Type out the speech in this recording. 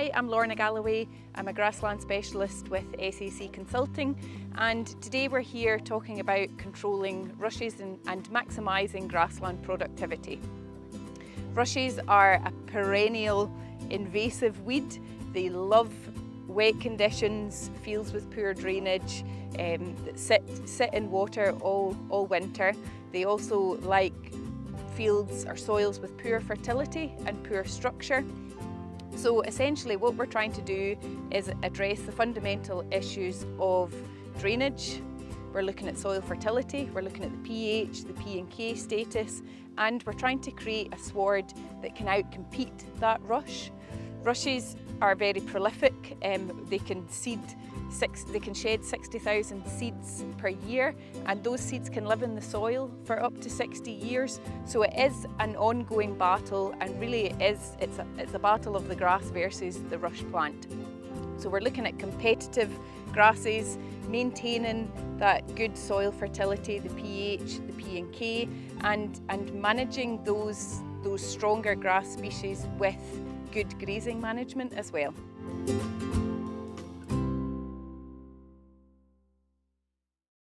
Hi, I'm Lorna Galloway. I'm a grassland specialist with SAC Consulting and today we're here talking about controlling rushes and, and maximising grassland productivity. Rushes are a perennial invasive weed. They love wet conditions, fields with poor drainage, um, that sit, sit in water all, all winter. They also like fields or soils with poor fertility and poor structure. So essentially what we're trying to do is address the fundamental issues of drainage. We're looking at soil fertility, we're looking at the pH, the P and K status, and we're trying to create a sward that can outcompete that rush. Rushes are very prolific. Um, they can seed six, they can shed 60,000 seeds per year and those seeds can live in the soil for up to 60 years. So it is an ongoing battle and really it is, it's a, it's a battle of the grass versus the rush plant. So we're looking at competitive grasses, maintaining that good soil fertility, the pH, the P and K, and, and managing those, those stronger grass species with good grazing management as well.